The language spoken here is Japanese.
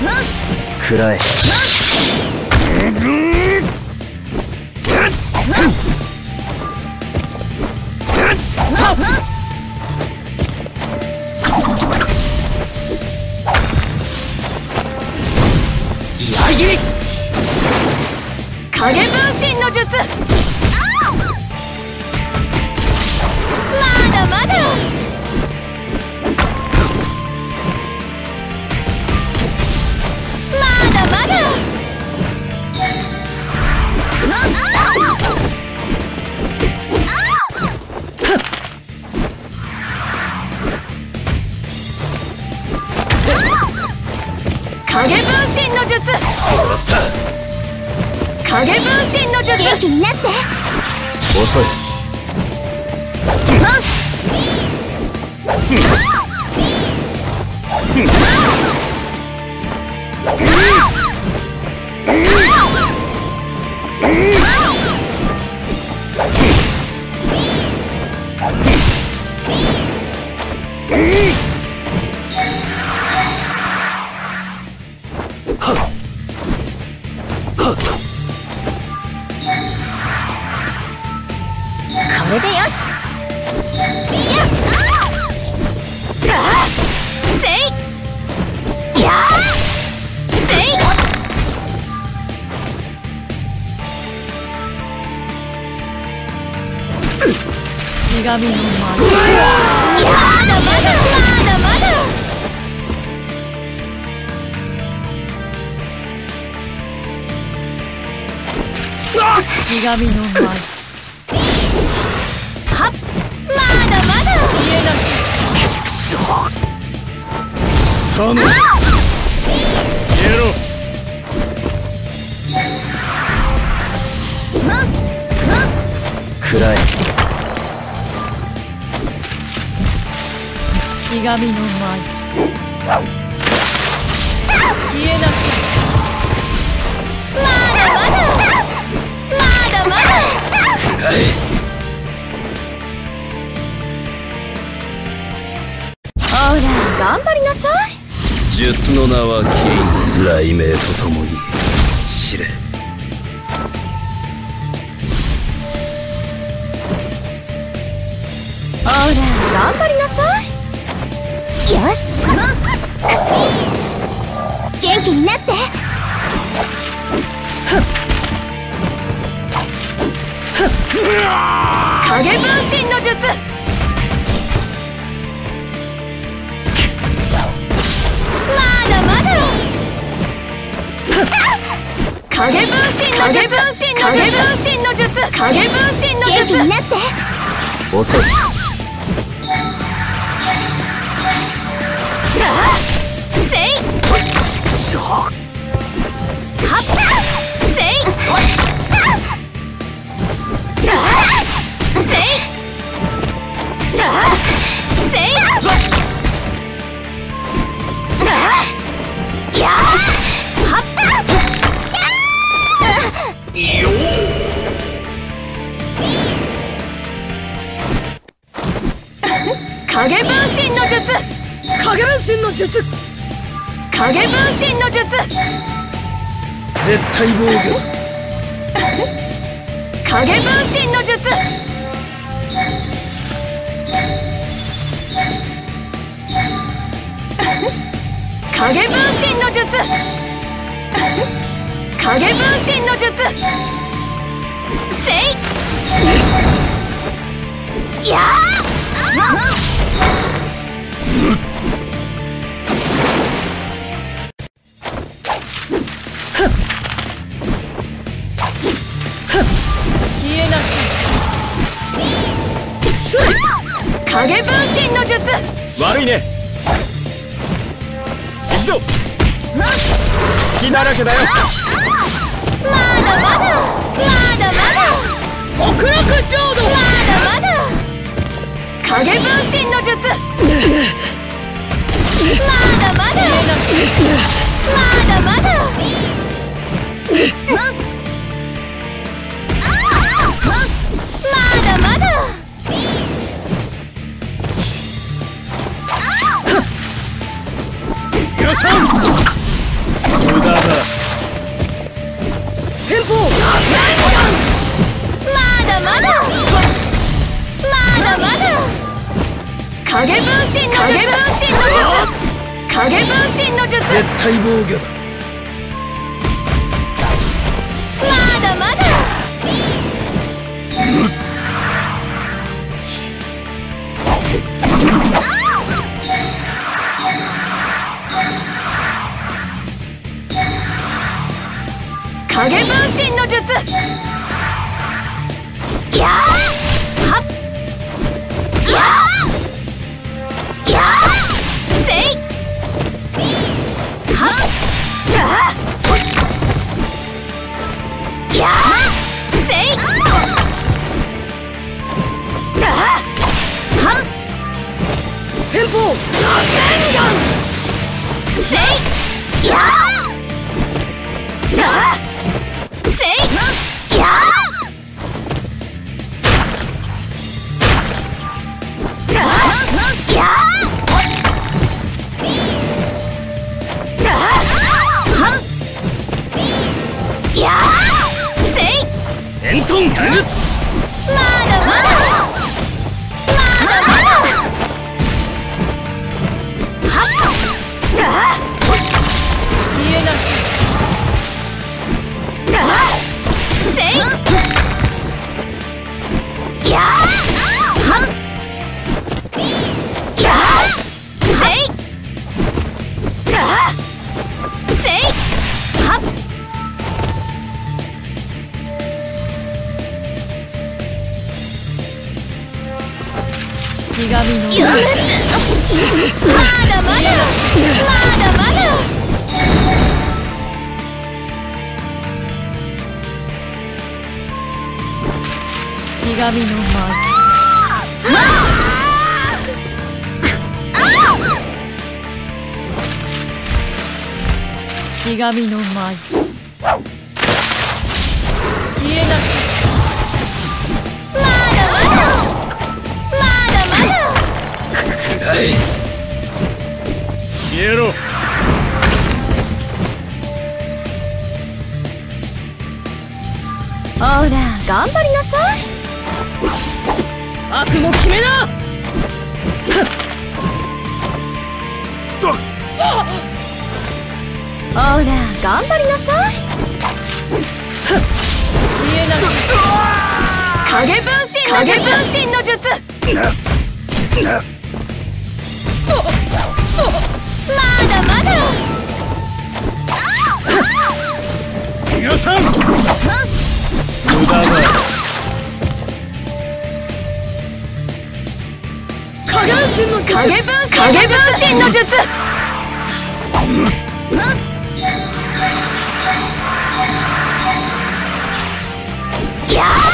暗い。裏切り影分身の術。まだまだ。影分身の術影分身の術元気になって遅いひがみの舞まだまだまだまだひがみの舞はっまだまだ。消えなさいサム消えろ暗い。ひがみの舞消えなさいまだまだ。まだまだ。暗いほら頑張りなさい術の名はキリン雷鳴とともに知れほら頑張りなさいし。元気になって。影分身の術。まだまだ。影分身の術影分身の術。影分身の術。元気になって。遅いせい。畜生はっ影分身の術。影分身の術。絶対防御。影分身の術。影分身の術。影分身の術。せい。やあへ行くぞ。好きだらけだよ。まだまだ。まだまだ。極楽浄土まだまだ。影分身の術。まだまだ。まだまだよっしゃ無駄だ先方まだまだまだまだ影分身の術影分身の術絶対防御だまだまだ。影分身の術。やー。はっ。やー。やー。せい。はっ。あーやー。せい。あーはっ。先方。螺旋丸せい。やー。あ Wait! 神のまだまだまだまだ式神の舞式神の舞えろほら頑張りなさい悪も決めなほら頑張りなさい消えない影分身の術分身の術!皆さん無駄だ影分身の術。やー